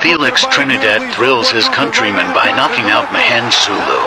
Felix Trinidad thrills his countrymen by knocking out Mahan Sulu.